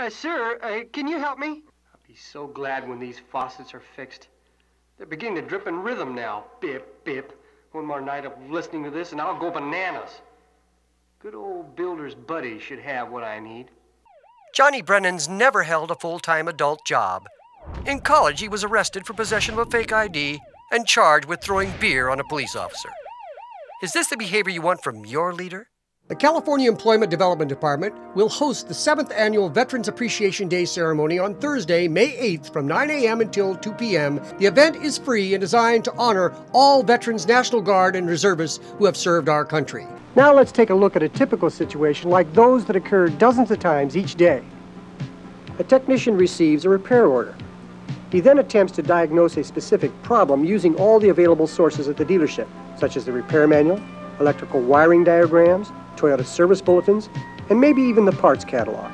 Uh, sir, uh, can you help me? I'll be so glad when these faucets are fixed. They're beginning to drip in rhythm now. Bip, bip. One more night of listening to this and I'll go bananas. Good old builder's buddy should have what I need. Johnny Brennan's never held a full time adult job. In college, he was arrested for possession of a fake ID and charged with throwing beer on a police officer. Is this the behavior you want from your leader? The California Employment Development Department will host the 7th annual Veterans Appreciation Day ceremony on Thursday, May 8th from 9 a.m. until 2 p.m. The event is free and designed to honor all veterans, National Guard, and reservists who have served our country. Now let's take a look at a typical situation like those that occur dozens of times each day. A technician receives a repair order. He then attempts to diagnose a specific problem using all the available sources at the dealership, such as the repair manual, electrical wiring diagrams, Toyota service bulletins, and maybe even the parts catalog.